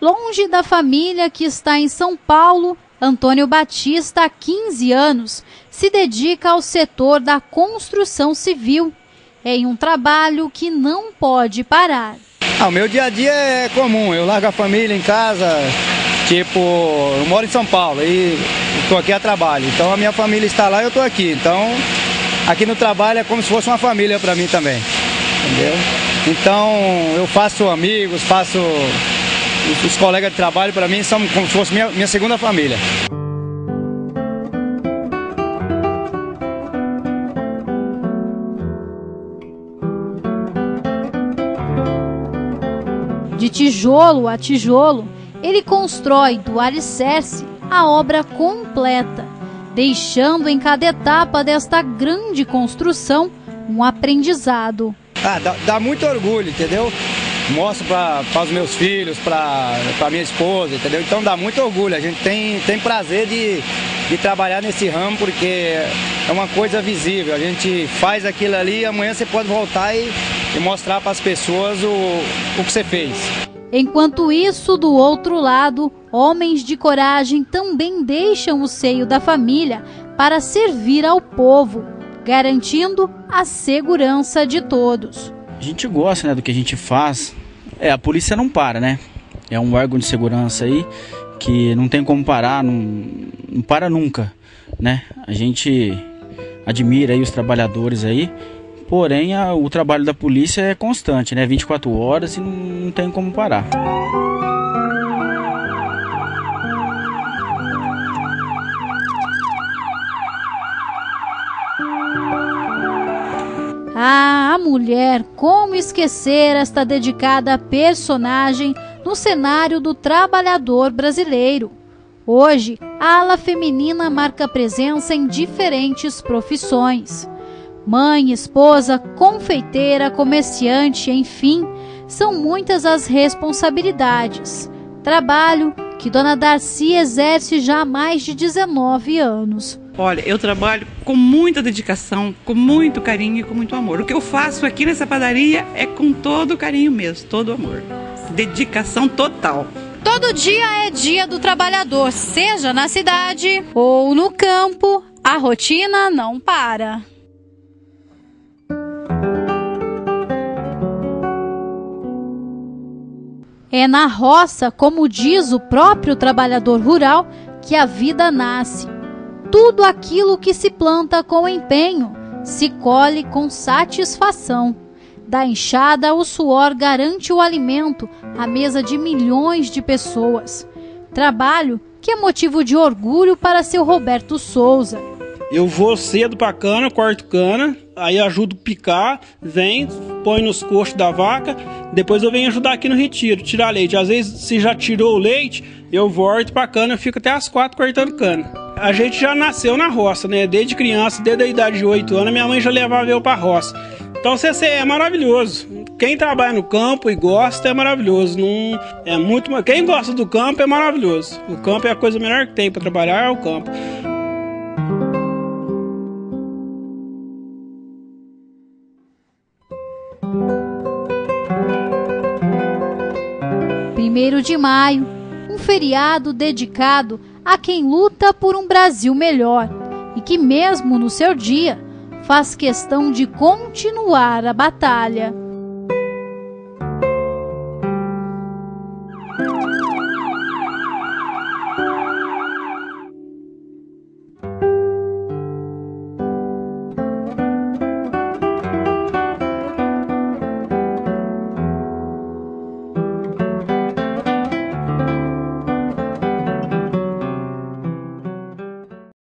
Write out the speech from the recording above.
Longe da família que está em São Paulo, Antônio Batista, há 15 anos, se dedica ao setor da construção civil, em um trabalho que não pode parar. Ah, o meu dia a dia é comum, eu largo a família em casa, tipo, eu moro em São Paulo e estou aqui a trabalho, então a minha família está lá e eu estou aqui, então aqui no trabalho é como se fosse uma família para mim também, entendeu? Então eu faço amigos, faço os colegas de trabalho para mim são como se fosse minha, minha segunda família. De tijolo a tijolo, ele constrói do alicerce a obra completa, deixando em cada etapa desta grande construção um aprendizado. Ah, dá, dá muito orgulho, entendeu? Mostro para os meus filhos, para minha esposa, entendeu? Então dá muito orgulho, a gente tem, tem prazer de, de trabalhar nesse ramo porque é uma coisa visível, a gente faz aquilo ali e amanhã você pode voltar e, e mostrar para as pessoas o, o que você fez. Enquanto isso, do outro lado, homens de coragem também deixam o seio da família para servir ao povo, garantindo a segurança de todos. A gente gosta né, do que a gente faz. É, a polícia não para, né? É um órgão de segurança aí que não tem como parar, não, não para nunca, né? A gente admira aí os trabalhadores aí, porém a, o trabalho da polícia é constante, né? 24 horas e não, não tem como parar. Ah, a mulher, como esquecer esta dedicada personagem no cenário do trabalhador brasileiro? Hoje, a ala feminina marca presença em diferentes profissões. Mãe, esposa, confeiteira, comerciante, enfim, são muitas as responsabilidades. Trabalho que Dona Darcy exerce já há mais de 19 anos. Olha, eu trabalho com muita dedicação, com muito carinho e com muito amor. O que eu faço aqui nessa padaria é com todo carinho mesmo, todo amor. Dedicação total. Todo dia é dia do trabalhador, seja na cidade ou no campo, a rotina não para. É na roça, como diz o próprio trabalhador rural, que a vida nasce tudo aquilo que se planta com empenho se colhe com satisfação. Da enxada, o suor garante o alimento à mesa de milhões de pessoas. Trabalho que é motivo de orgulho para seu Roberto Souza. Eu vou cedo para cana, corto cana, aí ajudo picar, vem, põe nos coxos da vaca, depois eu venho ajudar aqui no retiro, tirar leite. Às vezes, se já tirou o leite, eu volto para cana, fico até as quatro cortando cana a gente já nasceu na roça, né? Desde criança, desde a idade de 8 anos, minha mãe já levava eu pra roça. Então CC é maravilhoso. Quem trabalha no campo e gosta é maravilhoso. Não é muito, quem gosta do campo é maravilhoso. O campo é a coisa melhor que tem para trabalhar é o campo. Primeiro de maio, um feriado dedicado a quem luta por um Brasil melhor e que, mesmo no seu dia, faz questão de continuar a batalha.